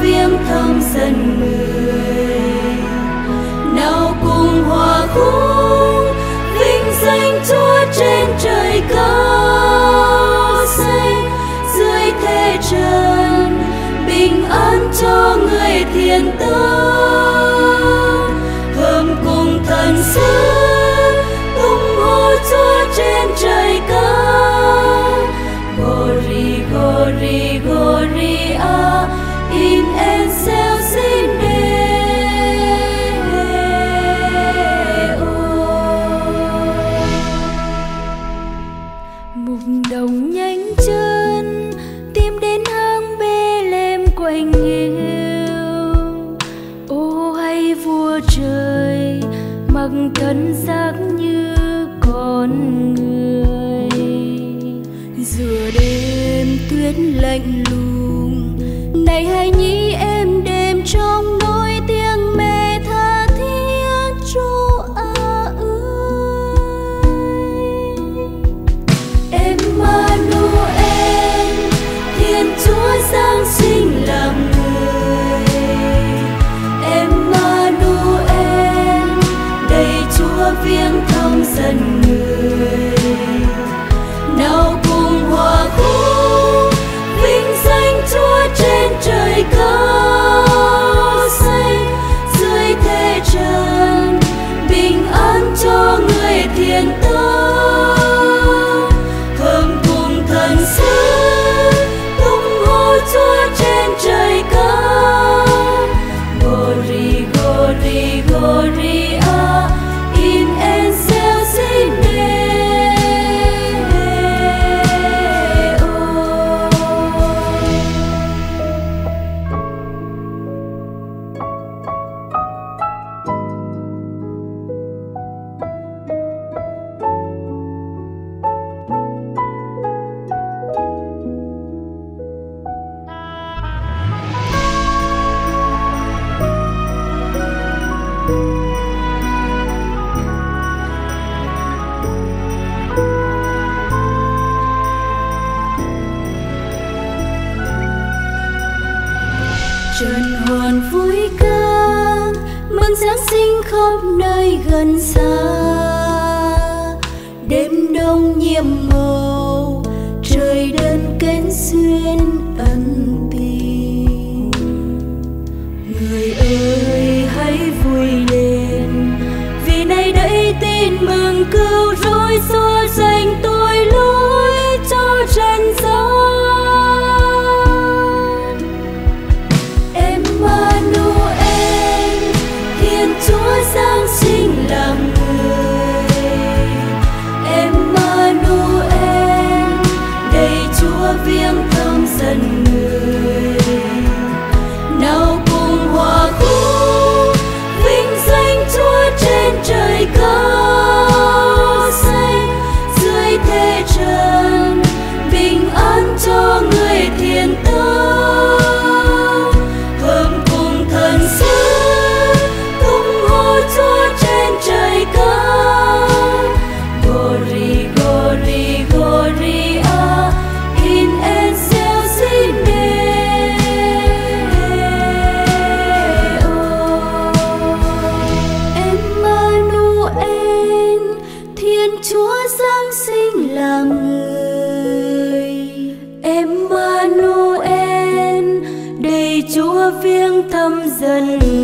viêm thăm dân người. Nào cùng hòa khung vinh danh chúa trên trời cao xanh dưới thế trần, bình an cho người thiền tâm. Hôm cùng thần xưa anh yêu. Ô, hay vua trời, mặc thân xác như con người. Giữa đêm tuyết lạnh lùng, nay hay nhìn trần hồn vui ca mừng giáng sinh khắp nơi gần xa. Đêm đông nhiệm mờ sinh là người. Em Noel đầy chúa viếng thăm dân người